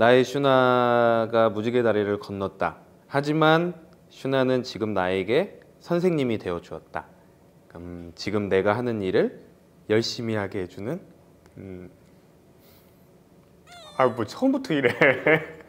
나의 슈나가 무지개 다리를 건넜다. 하지만 슈나는 지금 나에게 선생님이 되어 주었다. 음, 지금 내가 하는 일을 열심히 하게 해주는 음... 아뭐 처음부터 이래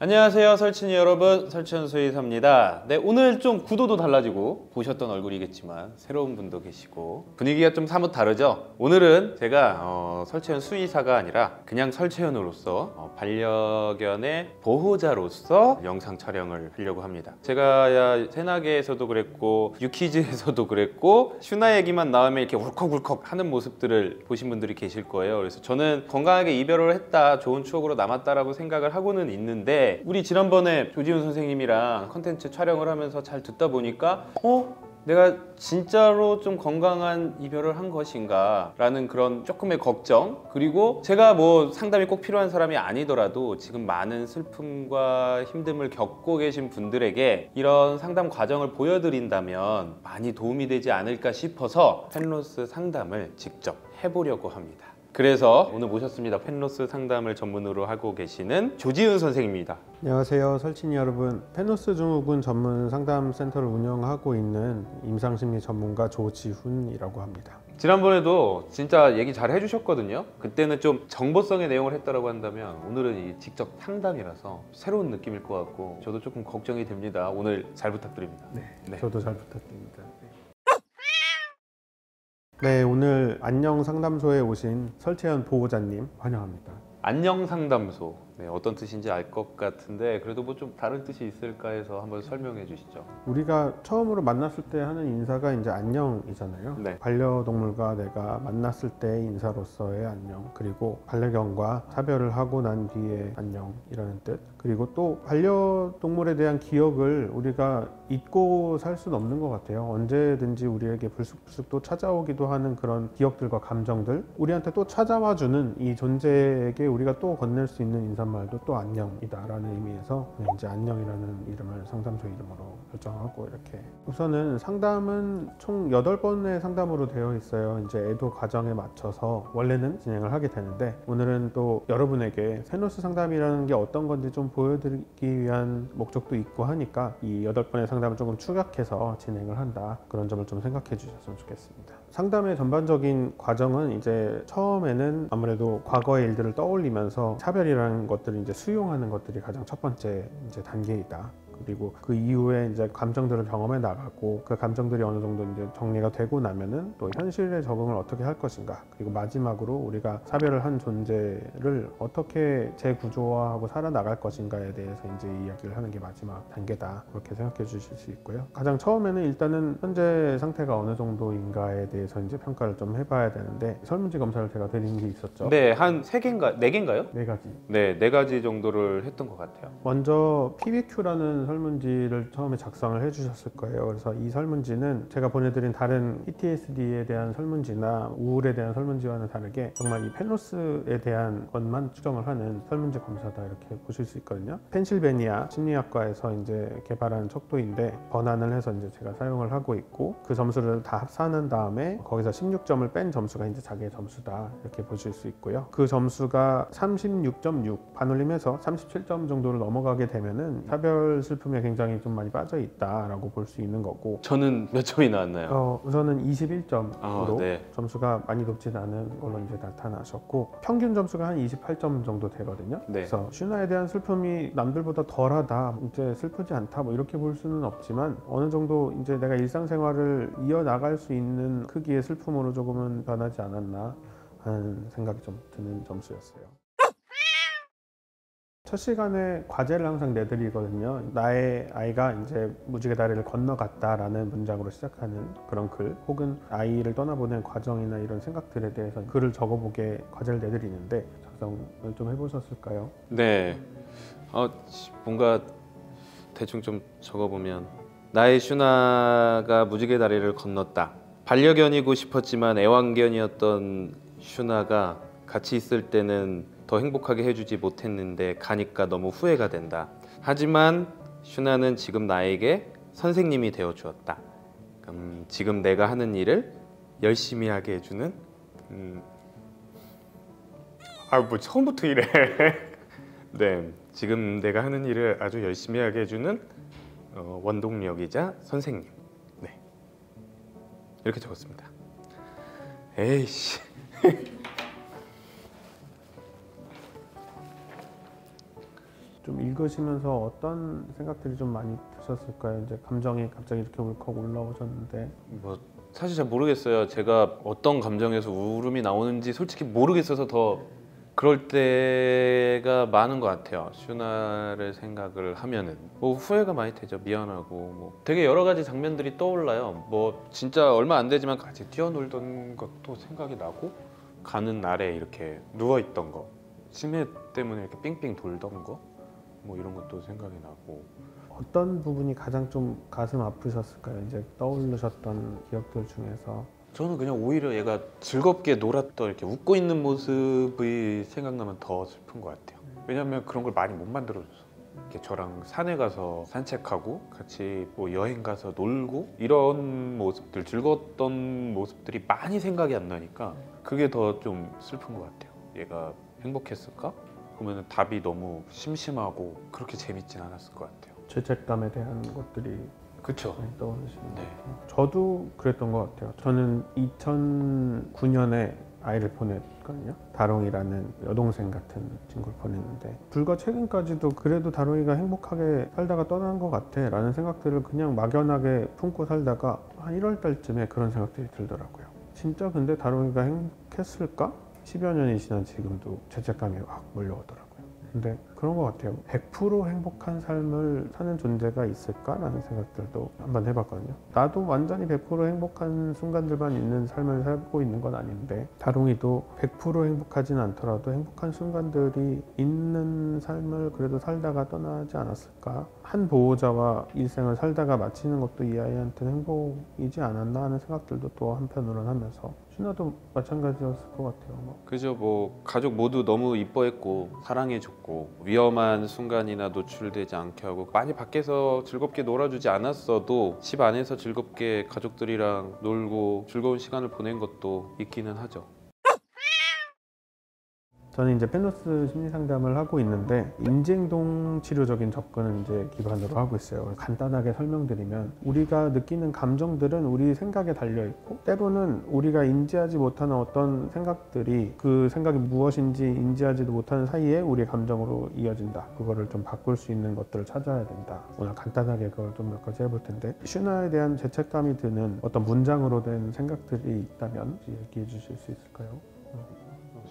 안녕하세요 설친이 여러분. 설천 수의사입니다. 네 오늘 좀 구도도 달라지고 보셨던 얼굴이겠지만 새로운 분도 계시고 분위기가 좀 사뭇 다르죠? 오늘은 제가 어, 설채연 수의사가 아니라 그냥 설채연으로서 어, 반려견의 보호자로서 영상 촬영을 하려고 합니다. 제가 야, 새나게에서도 그랬고 유키즈에서도 그랬고 슈나 얘기만 나오면 이렇게 울컥울컥 하는 모습들을 보신 분들이 계실 거예요. 그래서 저는 건강하게 이별을 했다 좋은 추억으로 남았다라고 생각을 하고는 있는데 우리 지난번에 조지훈 선생님이랑 컨텐츠 촬영을 하면서 잘 듣다 보니까 어? 내가 진짜로 좀 건강한 이별을 한 것인가 라는 그런 조금의 걱정 그리고 제가 뭐 상담이 꼭 필요한 사람이 아니더라도 지금 많은 슬픔과 힘듦을 겪고 계신 분들에게 이런 상담 과정을 보여드린다면 많이 도움이 되지 않을까 싶어서 펜로스 상담을 직접 해보려고 합니다 그래서 오늘 모셨습니다. 펜로스 상담을 전문으로 하고 계시는 조지은 선생입니다. 안녕하세요. 설친이 여러분. 펜로스 증후군 전문 상담 센터를 운영하고 있는 임상심리 전문가 조지훈이라고 합니다. 지난번에도 진짜 얘기 잘 해주셨거든요. 그때는 좀 정보성의 내용을 했다라고 한다면 오늘은 직접 상담이라서 새로운 느낌일 것 같고 저도 조금 걱정이 됩니다. 오늘 잘 부탁드립니다. 네, 네. 저도 잘 부탁드립니다. 네, 오늘 안녕 상담소에 오신 설채연 보호자님 환영합니다. 안녕 상담소 네, 어떤 뜻인지 알 것 같은데 그래도 뭐 좀 다른 뜻이 있을까 해서 한번 설명해 주시죠. 우리가 처음으로 만났을 때 하는 인사가 이제 안녕이잖아요. 네. 반려동물과 내가 만났을 때 인사로서의 안녕 그리고 반려견과 사별을 하고 난 뒤에 안녕이라는 뜻 그리고 또 반려동물에 대한 기억을 우리가 잊고 살 수는 없는 것 같아요. 언제든지 우리에게 불쑥불쑥 또 찾아오기도 하는 그런 기억들과 감정들, 우리한테 또 찾아와 주는 이 존재에게 우리가 또 건넬 수 있는 인사 말도 또 안녕이다라는 의미에서 이제 안녕이라는 이름을 상담소 이름으로 결정하고 이렇게 우선은 상담은 총 8번의 상담으로 되어 있어요. 이제 애도 과정에 맞춰서 원래는 진행을 하게 되는데 오늘은 또 여러분에게 세노스 상담이라는 게 어떤 건지 좀 보여드리기 위한 목적도 있고 하니까 이 8번의 상담을 조금 추격해서 진행을 한다. 그런 점을 좀 생각해 주셨으면 좋겠습니다. 상담의 전반적인 과정은 이제 처음에는 아무래도 과거의 일들을 떠올리면서 차별이라는 것 들을 이제 수용하는 것들이 가장 첫 번째 이제 단계이다. 그리고 그 이후에 이제 감정들을 경험해 나가고 그 감정들이 어느 정도 이제 정리가 되고 나면은 또 현실에 적응을 어떻게 할 것인가. 그리고 마지막으로 우리가 사별을 한 존재를 어떻게 재구조화하고 살아나갈 것인가에 대해서 이제 이야기를 하는 게 마지막 단계다. 그렇게 생각해 주실 수 있고요. 가장 처음에는 일단은 현재 상태가 어느 정도인가에 대해서 이제 평가를 좀 해봐야 되는데 설문지 검사를 제가 드린 게 있었죠. 네한 세 개인가 네 개인가요? 네 가지. 네네 가지 정도를 했던 것 같아요. 먼저 PBQ라는 설문지를 처음에 작성을 해주셨을 거예요. 그래서 이 설문지는 제가 보내드린 다른 PTSD에 대한 설문지나 우울에 대한 설문지와는 다르게 정말 이 펜로스에 대한 것만 추정을 하는 설문지 검사다 이렇게 보실 수 있거든요. 펜실베니아 심리학과에서 이제 개발한 척도인데 번안을 해서 이제 제가 사용을 하고 있고 그 점수를 다 합산한 다음에 거기서 16점을 뺀 점수가 이제 자기의 점수다 이렇게 보실 수 있고요. 그 점수가 36.6 반올림해서 37점 정도를 넘어가게 되면은 차별 슬픔에 굉장히 좀 많이 빠져 있다라고 볼 수 있는 거고 저는 몇 점이 나왔나요? 어, 우선은 21점으로 아, 네. 점수가 많이 높지 않은 걸로 이제 나타나셨고 평균 점수가 한 28점 정도 되거든요. 네. 그래서 슈나에 대한 슬픔이 남들보다 덜하다, 이제 슬프지 않다, 뭐 이렇게 볼 수는 없지만 어느 정도 이제 내가 일상생활을 이어 나갈 수 있는 크기의 슬픔으로 조금은 변하지 않았나 하는 생각이 좀 드는 점수였어요. 첫 시간에 과제를 항상 내드리거든요. 나의 아이가 이제 무지개 다리를 건너갔다라는 문장으로 시작하는 그런 글, 혹은 아이를 떠나보낸 과정이나 이런 생각들에 대해서 글을 적어보게 과제를 내드리는데 작성을 좀 해보셨을까요? 네. 어, 뭔가 대충 좀 적어보면 나의 슈나가 무지개 다리를 건넜다. 반려견이고 싶었지만 애완견이었던 슈나가 같이 있을 때는 더 행복하게 해주지 못했는데 가니까 너무 후회가 된다. 하지만 슈나는 지금 나에게 선생님이 되어 주었다. 음, 지금 내가 하는 일을 열심히 하게 해주는 음, 아뭐 처음부터 이래. 네, 지금 내가 하는 일을 아주 열심히 하게 해주는 어, 원동력이자 선생님. 네, 이렇게 적었습니다. 에이씨. 좀 읽으시면서 어떤 생각들이 좀 많이 드셨을까요? 이제 감정이 갑자기 이렇게 울컥 올라오셨는데 뭐 사실 잘 모르겠어요. 제가 어떤 감정에서 울음이 나오는지 솔직히 모르겠어서 더 그럴 때가 많은 것 같아요. 슈나를 생각을 하면은 뭐 후회가 많이 되죠. 미안하고 뭐 되게 여러 가지 장면들이 떠올라요. 뭐 진짜 얼마 안 되지만 같이 뛰어놀던 것도 생각이 나고 가는 날에 이렇게 누워 있던 거 치매 때문에 이렇게 삥삥 돌던 거 뭐 이런 것도 생각이 나고 어떤 부분이 가장 좀 가슴 아프셨을까요? 이제 떠오르셨던 기억들 중에서 저는 그냥 오히려 얘가 즐겁게 놀았던 이렇게 웃고 있는 모습이 생각나면 더 슬픈 것 같아요. 왜냐하면 그런 걸 많이 못 만들어줘서 이렇게 저랑 산에 가서 산책하고 같이 뭐 여행 가서 놀고 이런 모습들 즐거웠던 모습들이 많이 생각이 안 나니까 그게 더 좀 슬픈 것 같아요. 얘가 행복했을까? 그러면 답이 너무 심심하고 그렇게 재밌진 않았을 것 같아요. 죄책감에 대한 것들이 그렇죠. 많이 떠오르시는 네. 것 같아요. 저도 그랬던 것 같아요. 저는 2009년에 아이를 보냈거든요. 다롱이라는 여동생 같은 친구를 보냈는데 불과 최근까지도 그래도 다롱이가 행복하게 살다가 떠난 것 같아 라는 생각들을 그냥 막연하게 품고 살다가 한 1월 달쯤에 그런 생각들이 들더라고요. 진짜 근데 다롱이가 행복했을까? 10여 년이 지난 지금도 죄책감이 확 몰려오더라고요. 근데 그런 것 같아요. 100% 행복한 삶을 사는 존재가 있을까라는 생각들도 한번 해봤거든요. 나도 완전히 100% 행복한 순간들만 있는 삶을 살고 있는 건 아닌데 다롱이도 100% 행복하진 않더라도 행복한 순간들이 있는 삶을 그래도 살다가 떠나지 않았을까? 한 보호자와 일생을 살다가 마치는 것도 이 아이한테는 행복이지 않았나 하는 생각들도 또 한편으로는 하면서 슈나도 마찬가지였을 것 같아요. 뭐. 그죠 뭐 가족 모두 너무 이뻐했고 사랑해줬고 위험한 순간이나 노출되지 않게 하고 많이 밖에서 즐겁게 놀아주지 않았어도 집 안에서 즐겁게 가족들이랑 놀고 즐거운 시간을 보낸 것도 있기는 하죠. 저는 이제 페노스 심리 상담을 하고 있는데 인지행동 치료적인 접근을 이제 기반으로 하고 있어요. 간단하게 설명드리면 우리가 느끼는 감정들은 우리 생각에 달려 있고 때로는 우리가 인지하지 못하는 어떤 생각들이 그 생각이 무엇인지 인지하지도 못하는 사이에 우리의 감정으로 이어진다. 그거를 좀 바꿀 수 있는 것들을 찾아야 된다. 오늘 간단하게 그걸 좀 몇 가지 해볼 텐데 슈나에 대한 죄책감이 드는 어떤 문장으로 된 생각들이 있다면 얘기해 주실 수 있을까요?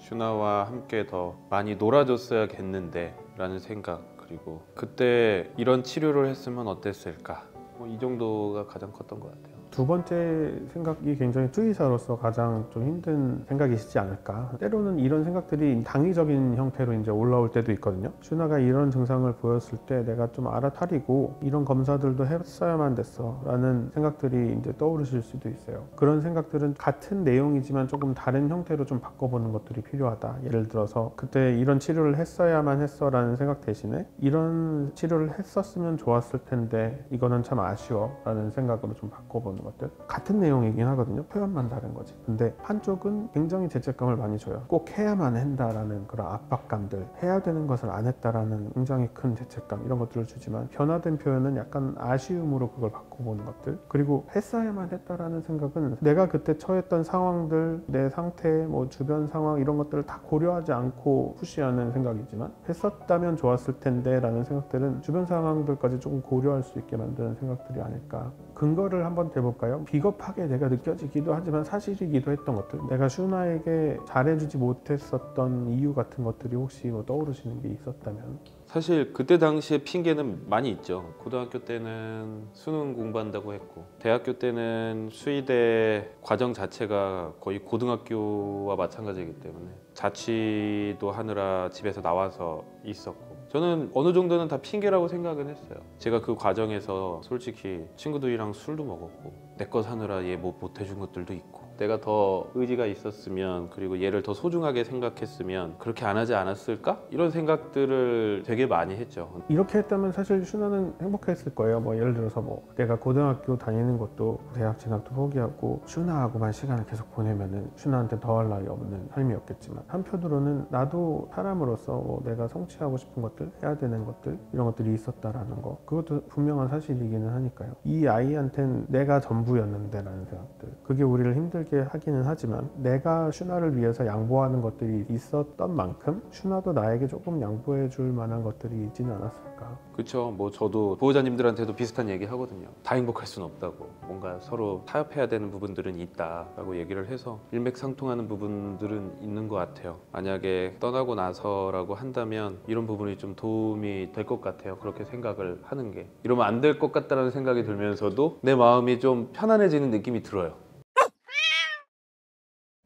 슈나와 함께 더 많이 놀아줬어야겠는데 라는 생각 그리고 그때 이런 치료를 했으면 어땠을까 뭐 이 정도가 가장 컸던 것 같아요. 두 번째 생각이 굉장히 투의사로서 가장 좀 힘든 생각이시지 않을까. 때로는 이런 생각들이 당위적인 형태로 이제 올라올 때도 있거든요. 슈나가 이런 증상을 보였을 때 내가 좀 알아차리고 이런 검사들도 했어야만 됐어. 라는 생각들이 이제 떠오르실 수도 있어요. 그런 생각들은 같은 내용이지만 조금 다른 형태로 좀 바꿔보는 것들이 필요하다. 예를 들어서 그때 이런 치료를 했어야만 했어. 라는 생각 대신에 이런 치료를 했었으면 좋았을 텐데 이거는 참 아쉬워. 라는 생각으로 좀 바꿔보는 것들? 같은 내용이긴 하거든요. 표현만 다른 거지. 근데 한쪽은 굉장히 죄책감을 많이 줘요. 꼭 해야만 한다라는 그런 압박감들 해야 되는 것을 안 했다라는 굉장히 큰 죄책감 이런 것들을 주지만 변화된 표현은 약간 아쉬움으로 그걸 바꿔보는 것들. 그리고 했어야만 했다라는 생각은 내가 그때 처했던 상황들 내 상태 뭐 주변 상황 이런 것들을 다 고려하지 않고 푸시하는 생각이지만 했었다면 좋았을 텐데 라는 생각들은 주변 상황들까지 조금 고려할 수 있게 만드는 생각들이 아닐까 근거를 한번 대볼까요? 비겁하게 내가 느껴지기도 하지만 사실이기도 했던 것들 내가 슈나에게 잘해주지 못했었던 이유 같은 것들이 혹시 뭐 떠오르시는 게 있었다면 사실 그때 당시에 핑계는 많이 있죠. 고등학교 때는 수능 공부한다고 했고, 대학교 때는 수의대 과정 자체가 거의 고등학교와 마찬가지이기 때문에 자취도 하느라 집에서 나와서 있었고, 저는 어느 정도는 다 핑계라고 생각은 했어요. 제가 그 과정에서 솔직히 친구들이랑 술도 먹었고, 내 거 사느라 얘 뭐 못해준 것들도 있고, 내가 더 의지가 있었으면 그리고 얘를 더 소중하게 생각했으면 그렇게 안 하지 않았을까? 이런 생각들을 되게 많이 했죠. 이렇게 했다면 사실 슈나는 행복했을 거예요. 뭐 예를 들어서 뭐 내가 고등학교 다니는 것도 대학 진학도 포기하고 슈나하고만 시간을 계속 보내면은 슈나한테 더할 나위 없는 삶이었겠지만 한편으로는 나도 사람으로서 뭐 내가 성취하고 싶은 것들 해야 되는 것들 이런 것들이 있었다라는 거 그것도 분명한 사실이기는 하니까요. 이 아이한텐 내가 전부였는데라는 생각들 그게 우리를 힘들게 하기는 하지만 내가 슈나를 위해서 양보하는 것들이 있었던 만큼 슈나도 나에게 조금 양보해 줄 만한 것들이 있지는 않았을까 그렇죠. 뭐 저도 보호자님들한테도 비슷한 얘기 하거든요. 다 행복할 수는 없다고. 뭔가 서로 타협해야 되는 부분들은 있다 라고 얘기를 해서 일맥상통하는 부분들은 있는 것 같아요. 만약에 떠나고 나서라고 한다면 이런 부분이 좀 도움이 될 것 같아요. 그렇게 생각을 하는 게 이러면 안 될 것 같다라는 생각이 들면서도 내 마음이 좀 편안해지는 느낌이 들어요.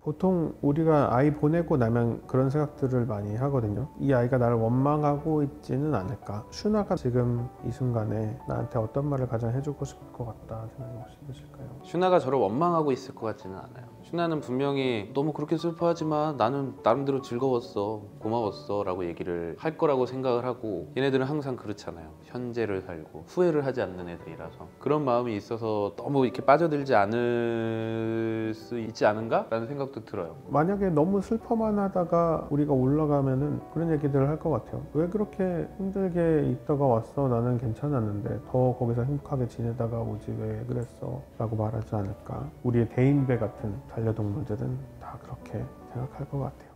보통 우리가 아이 보내고 나면 그런 생각들을 많이 하거든요. 이 아이가 나를 원망하고 있지는 않을까. 슈나가 지금 이 순간에 나한테 어떤 말을 가장 해주고 싶을 것 같다 생각이 혹시 드실까요? 슈나가 저를 원망하고 있을 것 같지는 않아요. 슈나는 분명히 너무 그렇게 슬퍼하지만 나는 나름대로 즐거웠어, 고마웠어 라고 얘기를 할 거라고 생각을 하고 얘네들은 항상 그렇잖아요. 현재를 살고 후회를 하지 않는 애들이라서 그런 마음이 있어서 너무 이렇게 빠져들지 않을 수 있지 않은가? 라는 생각도 들어요. 만약에 너무 슬퍼만 하다가 우리가 올라가면은 그런 얘기들을 할 것 같아요. 왜 그렇게 힘들게 있다가 왔어? 나는 괜찮았는데 더 거기서 행복하게 지내다가 오지 왜 그랬어? 라고 말하지 않을까. 우리의 대인배 같은 반려동물들은 다 그렇게 생각할 것 같아요.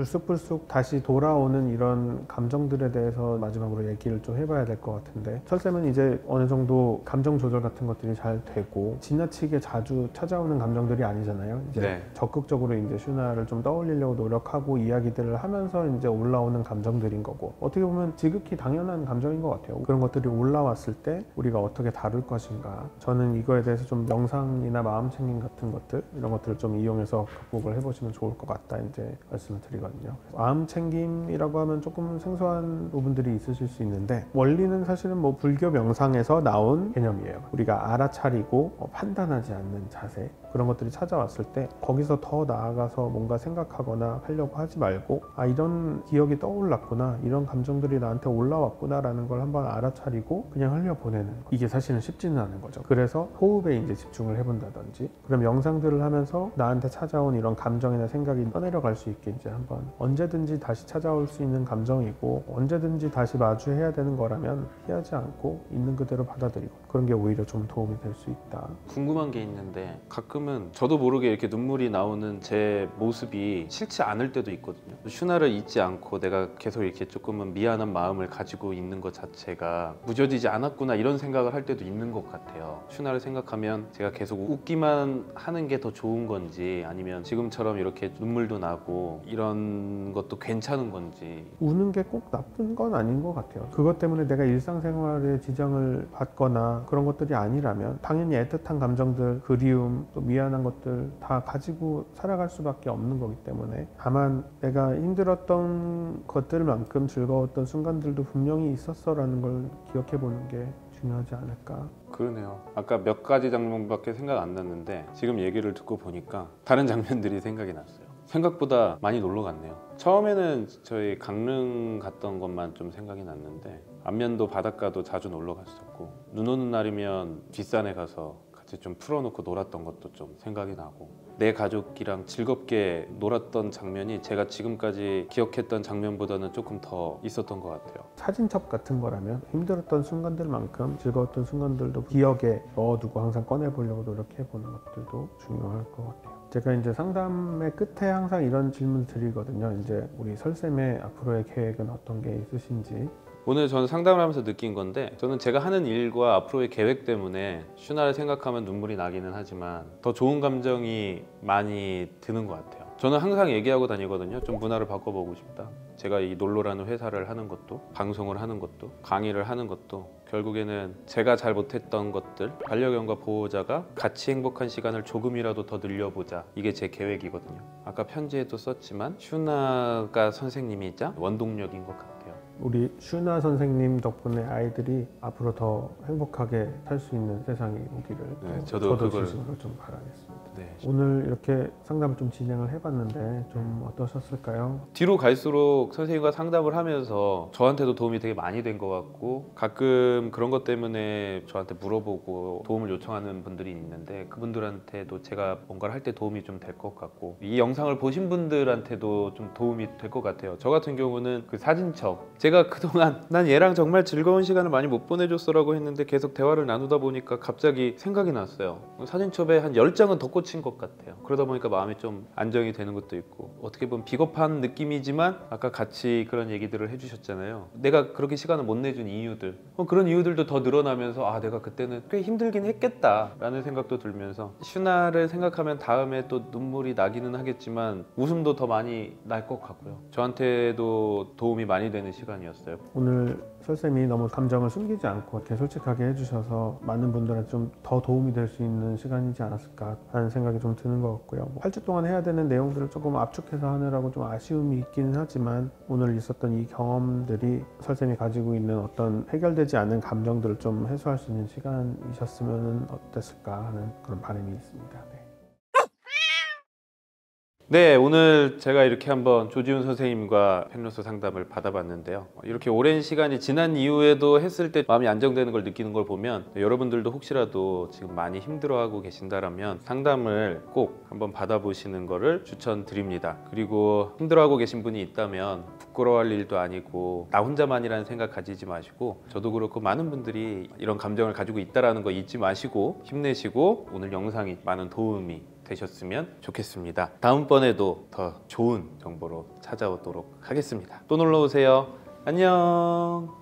불쑥불쑥 다시 돌아오는 이런 감정들에 대해서 마지막으로 얘기를 좀 해봐야 될 것 같은데 설쌤은 이제 어느 정도 감정 조절 같은 것들이 잘 되고 지나치게 자주 찾아오는 감정들이 아니잖아요. 이제 네. 적극적으로 이제 슈나를 좀 떠올리려고 노력하고 이야기들을 하면서 이제 올라오는 감정들인 거고 어떻게 보면 지극히 당연한 감정인 것 같아요. 그런 것들이 올라왔을 때 우리가 어떻게 다룰 것인가. 저는 이거에 대해서 좀 명상이나 마음 챙김 같은 것들 이런 것들을 좀 이용해서 극복을 해보시면 좋을 것 같다 이제 말씀을 드리거든요. 마음 챙김이라고 하면 조금 생소한 부분들이 있으실 수 있는데 원리는 사실은 뭐 불교 명상에서 나온 개념이에요. 우리가 알아차리고 어, 판단하지 않는 자세 그런 것들이 찾아왔을 때 거기서 더 나아가서 뭔가 생각하거나 하려고 하지 말고 아 이런 기억이 떠올랐구나 이런 감정들이 나한테 올라왔구나라는 걸 한번 알아차리고 그냥 흘려보내는 거. 이게 사실은 쉽지는 않은 거죠 그래서 호흡에 이제 집중을 해본다든지 그럼 영상들을 하면서 나한테 찾아온 이런 감정이나 생각이 떠내려갈 수 있게 이제 한번 언제든지 다시 찾아올 수 있는 감정이고 언제든지 다시 마주해야 되는 거라면 피하지 않고 있는 그대로 받아들이고 그런 게 오히려 좀 도움이 될 수 있다 궁금한 게 있는데 가끔은 저도 모르게 이렇게 눈물이 나오는 제 모습이 싫지 않을 때도 있거든요. 슈나를 잊지 않고 내가 계속 이렇게 조금은 미안한 마음을 가지고 있는 것 자체가 무뎌지지 않았구나 이런 생각을 할 때도 있는 것 같아요. 슈나를 생각하면 제가 계속 웃기만 하는 게 더 좋은 건지 아니면 지금처럼 이렇게 눈물도 나고 이런 것도 괜찮은 건지 우는 게 꼭 나쁜 건 아닌 것 같아요. 그것 때문에 내가 일상생활에 지장을 받거나 그런 것들이 아니라면 당연히 애틋한 감정들, 그리움, 또 미안한 것들 다 가지고 살아갈 수밖에 없는 거기 때문에 다만 내가 힘들었던 것들만큼 즐거웠던 순간들도 분명히 있었어라는 걸 기억해 보는 게 중요하지 않을까. 그러네요. 아까 몇 가지 장면밖에 생각 안 났는데 지금 얘기를 듣고 보니까 다른 장면들이 생각이 났어요. 생각보다 많이 놀러 갔네요. 처음에는 저희 강릉 갔던 것만 좀 생각이 났는데 안면도 바닷가도 자주 놀러 갔었고 눈 오는 날이면 뒷산에 가서 같이 좀 풀어놓고 놀았던 것도 좀 생각이 나고 내 가족이랑 즐겁게 놀았던 장면이 제가 지금까지 기억했던 장면보다는 조금 더 있었던 것 같아요. 사진첩 같은 거라면 힘들었던 순간들만큼 즐거웠던 순간들도 기억에 넣어두고 항상 꺼내보려고 노력해 보는 것들도 중요할 것 같아요. 제가 이제 상담의 끝에 항상 이런 질문 드리거든요. 이제 우리 설쌤의 앞으로의 계획은 어떤 게 있으신지 오늘 저는 상담을 하면서 느낀 건데 저는 제가 하는 일과 앞으로의 계획 때문에 슈나를 생각하면 눈물이 나기는 하지만 더 좋은 감정이 많이 드는 것 같아요. 저는 항상 얘기하고 다니거든요. 좀 문화를 바꿔보고 싶다. 제가 이 놀로라는 회사를 하는 것도 방송을 하는 것도 강의를 하는 것도 결국에는 제가 잘 못했던 것들 반려견과 보호자가 같이 행복한 시간을 조금이라도 더 늘려보자 이게 제 계획이거든요. 아까 편지에도 썼지만 슈나가 선생님이자 원동력인 것 같아요. 우리 슈나 선생님 덕분에 아이들이 앞으로 더 행복하게 살 수 있는 세상이 오기를 네, 또 저도 그걸- 진심으로 좀 바라겠습니다. 네. 오늘 이렇게 상담을 좀 진행을 해봤는데 좀 어떠셨을까요? 뒤로 갈수록 선생님과 상담을 하면서 저한테도 도움이 되게 많이 된 것 같고 가끔 그런 것 때문에 저한테 물어보고 도움을 요청하는 분들이 있는데 그분들한테도 제가 뭔가를 할 때 도움이 좀 될 것 같고 이 영상을 보신 분들한테도 좀 도움이 될 것 같아요. 저 같은 경우는 그 사진첩 제가 그동안 난 얘랑 정말 즐거운 시간을 많이 못 보내줬어라고 했는데 계속 대화를 나누다 보니까 갑자기 생각이 났어요. 사진첩에 한 10장은 더 꽂힌 것 같아요. 그러다 보니까 마음이 좀 안정이 되는 것도 있고 어떻게 보면 비겁한 느낌이지만 아까 같이 그런 얘기들을 해주셨잖아요. 내가 그렇게 시간을 못 내준 이유들 어, 그런 이유들도 더 늘어나면서 아 내가 그때는 꽤 힘들긴 했겠다라는 생각도 들면서 슈나를 생각하면 다음에 또 눈물이 나기는 하겠지만 웃음도 더 많이 날 것 같고요. 저한테도 도움이 많이 되는 시간 이었어요. 오늘 설쌤이 너무 감정을 숨기지 않고 이렇게 솔직하게 해주셔서 많은 분들한테 좀 더 도움이 될 수 있는 시간이지 않았을까 하는 생각이 좀 드는 것 같고요. 뭐 8주 동안 해야 되는 내용들을 조금 압축해서 하느라고 좀 아쉬움이 있기는 하지만 오늘 있었던 이 경험들이 설쌤이 가지고 있는 어떤 해결되지 않은 감정들을 좀 해소할 수 있는 시간이셨으면 어땠을까 하는 그런 바람이 있습니다. 네. 네, 오늘 제가 이렇게 한번 조지훈 선생님과 펜로스 상담을 받아봤는데요. 이렇게 오랜 시간이 지난 이후에도 했을 때 마음이 안정되는 걸 느끼는 걸 보면 여러분들도 혹시라도 지금 많이 힘들어하고 계신다라면 상담을 꼭 한번 받아보시는 거를 추천드립니다. 그리고 힘들어하고 계신 분이 있다면 부끄러워할 일도 아니고 나 혼자만이라는 생각 가지지 마시고 저도 그렇고 많은 분들이 이런 감정을 가지고 있다라는 거 잊지 마시고 힘내시고 오늘 영상이 많은 도움이 되셨으면 좋겠습니다. 다음번에도 더 좋은 정보로 찾아오도록 하겠습니다. 또 놀러 오세요. 안녕.